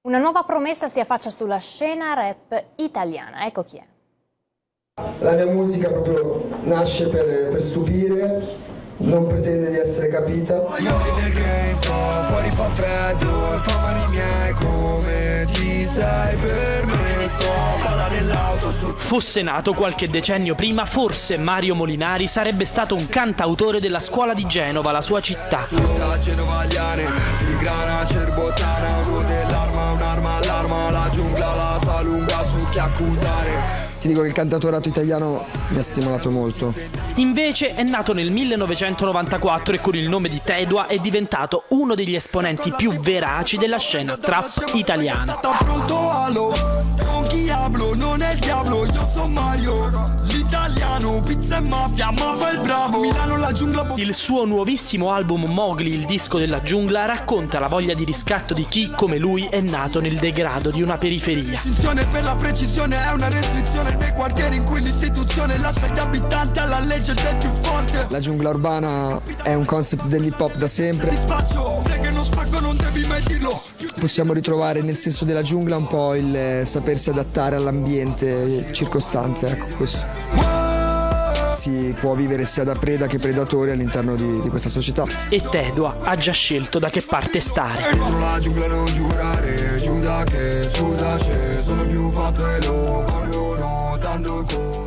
Una nuova promessa si affaccia sulla scena rap italiana, ecco chi è. La mia musica proprio nasce per, per stupire, non pretende di essere capita. fuori fa freddo, fa mani miei come ti sei permesso. Parla dell'auto su. Fosse nato qualche decennio prima, forse Mario Molinari sarebbe stato un cantautore della scuola di Genova, la sua città. Tutta genovaliane, filigrana, cerbottana, ruote dell'arma, chi accusare. Ti dico che il cantautorato italiano mi ha stimolato molto. Invece è nato nel 1994 e con il nome di Tedua è diventato uno degli esponenti più veraci della scena trap italiana. Hablo, non è il diavolo, io sono Mario. L'italiano, pizza e mafia, ma fa il bravo. Milano la giungla bo- Il suo nuovissimo album Mowgli, il disco della giungla, racconta la voglia di riscatto di chi, come lui, è nato nel degrado di una periferia. Distinzione per la precisione è una restrizione nei quartieri in cui l'istituzione lascia gli abitanti alla legge del più forte. La giungla urbana è un concept dell'hip hop da sempre. Ti spaccio, se che non spacco Possiamo ritrovare nel senso della giungla un po' il eh, sapersi adattare all'ambiente circostante, ecco questo. Si può vivere sia da preda che predatori all'interno di, di questa società. E Tedua ha già scelto da che parte stare. Dentro la giungla non giurare, giura che scusa c'è, sono più fatto e lo tanto.